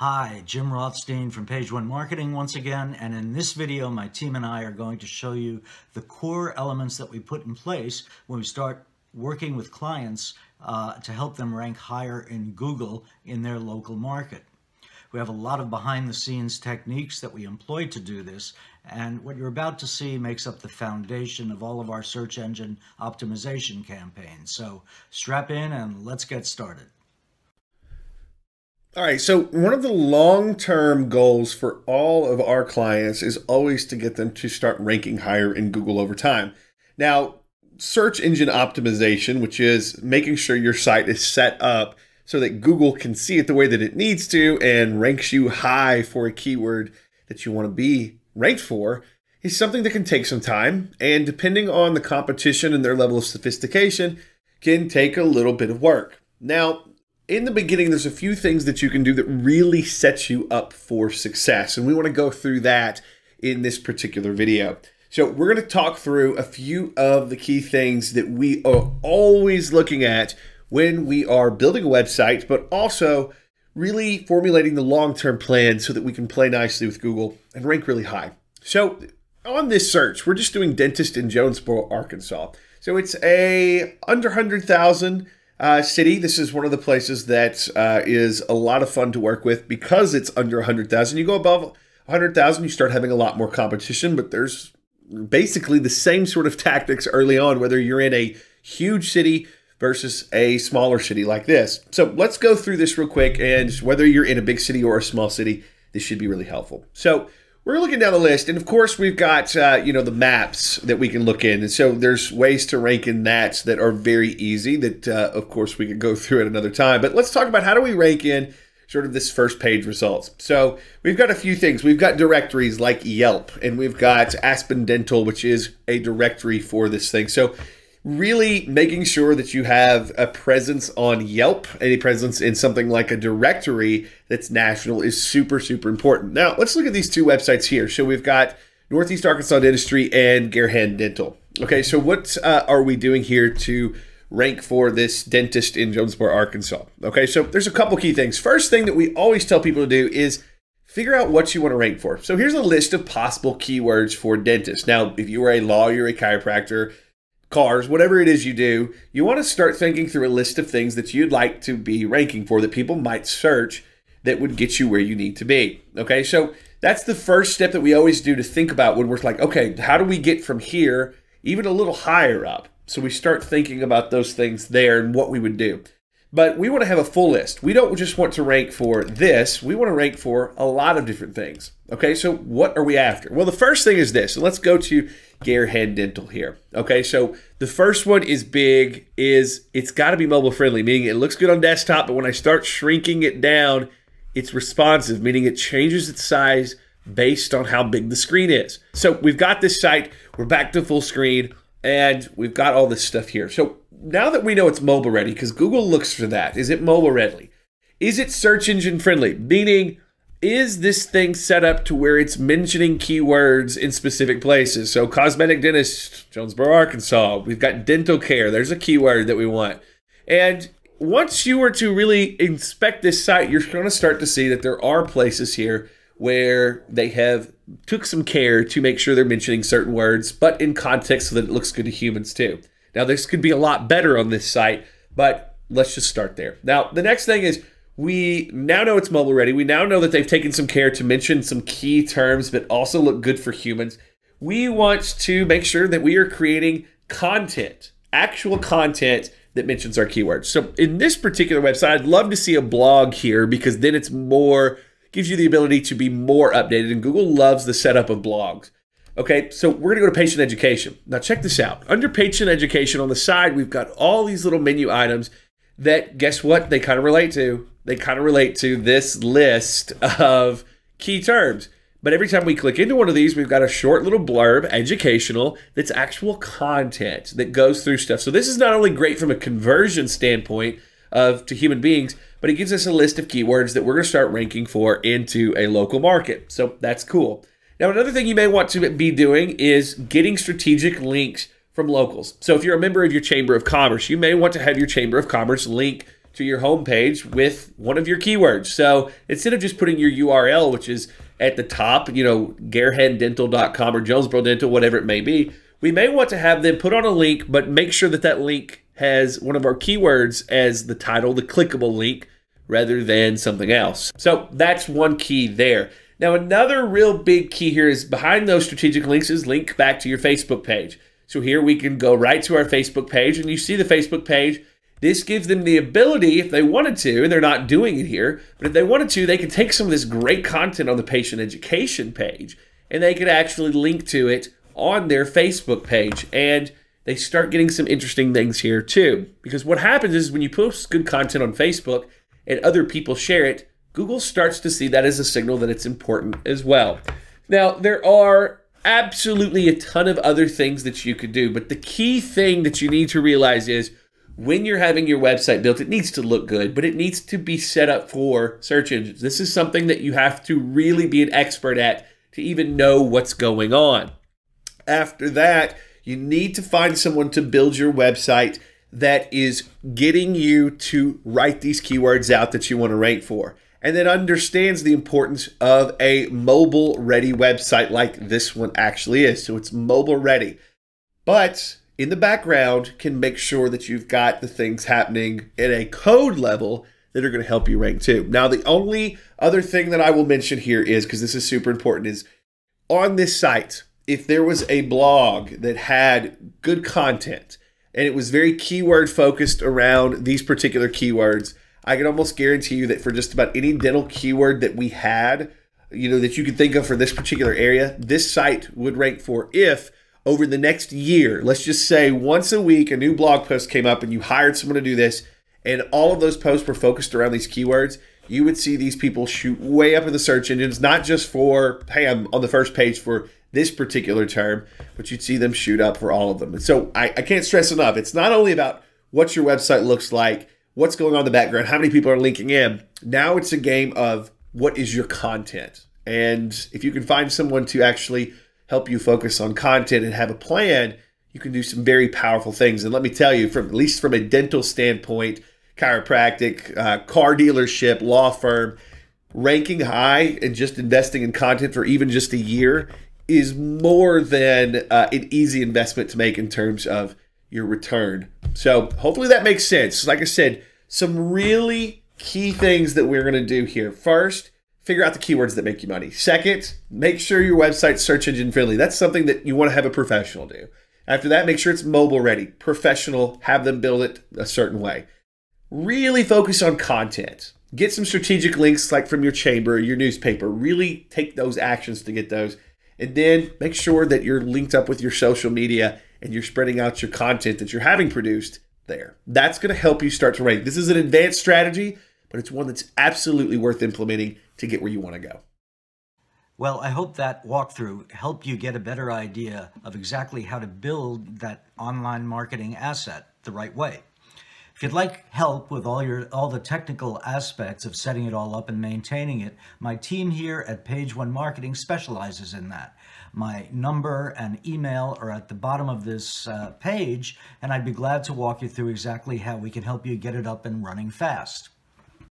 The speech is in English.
Hi, Jim Rothstein from Page One Marketing once again, and in this video my team and I are going to show you the core elements that we put in place when we start working with clients uh, to help them rank higher in Google in their local market. We have a lot of behind the scenes techniques that we employ to do this, and what you're about to see makes up the foundation of all of our search engine optimization campaigns. So strap in and let's get started. All right, so one of the long term goals for all of our clients is always to get them to start ranking higher in Google over time. Now, search engine optimization, which is making sure your site is set up so that Google can see it the way that it needs to and ranks you high for a keyword that you want to be ranked for, is something that can take some time. And depending on the competition and their level of sophistication, can take a little bit of work. Now, in the beginning, there's a few things that you can do that really sets you up for success. And we want to go through that in this particular video. So we're going to talk through a few of the key things that we are always looking at when we are building a website, but also really formulating the long-term plan so that we can play nicely with Google and rank really high. So on this search, we're just doing dentist in Jonesboro, Arkansas. So it's a under 100,000 uh, city. This is one of the places that uh, is a lot of fun to work with because it's under 100,000. You go above 100,000, you start having a lot more competition, but there's basically the same sort of tactics early on, whether you're in a huge city versus a smaller city like this. So let's go through this real quick, and whether you're in a big city or a small city, this should be really helpful. So we're looking down the list, and of course, we've got uh, you know the maps that we can look in, and so there's ways to rank in that that are very easy. That uh, of course we could go through at another time, but let's talk about how do we rank in sort of this first page results. So we've got a few things. We've got directories like Yelp, and we've got Aspen Dental, which is a directory for this thing. So really making sure that you have a presence on Yelp, any presence in something like a directory that's national is super, super important. Now, let's look at these two websites here. So we've got Northeast Arkansas Dentistry and Garehan Dental. Okay, so what uh, are we doing here to rank for this dentist in Jonesboro, Arkansas? Okay, so there's a couple key things. First thing that we always tell people to do is figure out what you want to rank for. So here's a list of possible keywords for dentist. Now, if you are a lawyer, a chiropractor, cars, whatever it is you do, you want to start thinking through a list of things that you'd like to be ranking for that people might search that would get you where you need to be. Okay, so that's the first step that we always do to think about when we're like, okay, how do we get from here even a little higher up? So we start thinking about those things there and what we would do. But we want to have a full list. We don't just want to rank for this. We want to rank for a lot of different things. Okay, so what are we after? Well, the first thing is this. Let's go to Garehan Dental here. Okay, so the first one is big, is it's got to be mobile friendly, meaning it looks good on desktop, but when I start shrinking it down, it's responsive, meaning it changes its size based on how big the screen is. So we've got this site, we're back to full screen, and we've got all this stuff here. So now that we know it's mobile ready, because Google looks for that, is it mobile ready? Is it search engine friendly? Meaning, is this thing set up to where it's mentioning keywords in specific places? So, cosmetic dentist, Jonesboro, Arkansas. We've got dental care. There's a keyword that we want. And once you were to really inspect this site, you're going to start to see that there are places here where they have took some care to make sure they're mentioning certain words, but in context so that it looks good to humans too. Now, this could be a lot better on this site, but let's just start there. Now, the next thing is we now know it's mobile ready. We now know that they've taken some care to mention some key terms that also look good for humans. We want to make sure that we are creating content, actual content that mentions our keywords. So in this particular website, I'd love to see a blog here because then it's more, gives you the ability to be more updated. And Google loves the setup of blogs. Okay, so we're gonna go to patient education. Now check this out. Under patient education on the side, we've got all these little menu items that guess what? They kind of relate to. They kind of relate to this list of key terms. But every time we click into one of these, we've got a short little blurb, educational, that's actual content that goes through stuff. So this is not only great from a conversion standpoint of to human beings, but it gives us a list of keywords that we're to start ranking for into a local market. So that's cool. Now, another thing you may want to be doing is getting strategic links from locals. So if you're a member of your Chamber of Commerce, you may want to have your Chamber of Commerce link to your homepage with one of your keywords. So instead of just putting your URL, which is at the top, you know, garehendental.com or Jonesboro Dental, whatever it may be, we may want to have them put on a link, but make sure that that link has one of our keywords as the title, the clickable link, rather than something else. So that's one key there. Now, another real big key here is behind those strategic links is link back to your Facebook page. So here we can go right to our Facebook page and you see the Facebook page. This gives them the ability, if they wanted to, and they're not doing it here, but if they wanted to, they could take some of this great content on the patient education page and they could actually link to it on their Facebook page. And they start getting some interesting things here too. Because what happens is when you post good content on Facebook and other people share it, Google starts to see that as a signal that it's important as well. Now, there are absolutely a ton of other things that you could do, but the key thing that you need to realize is when you're having your website built, it needs to look good, but it needs to be set up for search engines. This is something that you have to really be an expert at to even know what's going on. After that, you need to find someone to build your website that is getting you to write these keywords out that you want to rank for and that understands the importance of a mobile ready website like this one actually is. So it's mobile ready. But in the background can make sure that you've got the things happening at a code level that are going to help you rank too. Now, the only other thing that I will mention here is because this is super important is on this site, if there was a blog that had good content and it was very keyword focused around these particular keywords, I can almost guarantee you that for just about any dental keyword that we had, you know, that you could think of for this particular area, this site would rank for if over the next year, let's just say once a week, a new blog post came up and you hired someone to do this, and all of those posts were focused around these keywords, you would see these people shoot way up in the search engines, not just for, hey, I'm on the first page for this particular term, but you'd see them shoot up for all of them. And so I, I can't stress enough. It's not only about what your website looks like, what's going on in the background, how many people are linking in. Now it's a game of what is your content. And if you can find someone to actually help you focus on content and have a plan, you can do some very powerful things. And let me tell you, from at least from a dental standpoint, chiropractic, uh, car dealership, law firm, ranking high and just investing in content for even just a year is more than uh, an easy investment to make in terms of your return. So hopefully that makes sense. Like I said, some really key things that we're going to do here. First, figure out the keywords that make you money. Second, make sure your website's search engine friendly. That's something that you want to have a professional do. After that, make sure it's mobile ready, professional, have them build it a certain way. Really focus on content. Get some strategic links like from your chamber, your newspaper. Really take those actions to get those. And then make sure that you're linked up with your social media and you're spreading out your content that you're having produced there. That's going to help you start to rank. This is an advanced strategy, but it's one that's absolutely worth implementing to get where you want to go. Well, I hope that walkthrough helped you get a better idea of exactly how to build that online marketing asset the right way. If you'd like help with all your all the technical aspects of setting it all up and maintaining it, my team here at Page One Marketing specializes in that. My number and email are at the bottom of this uh, page, and I'd be glad to walk you through exactly how we can help you get it up and running fast.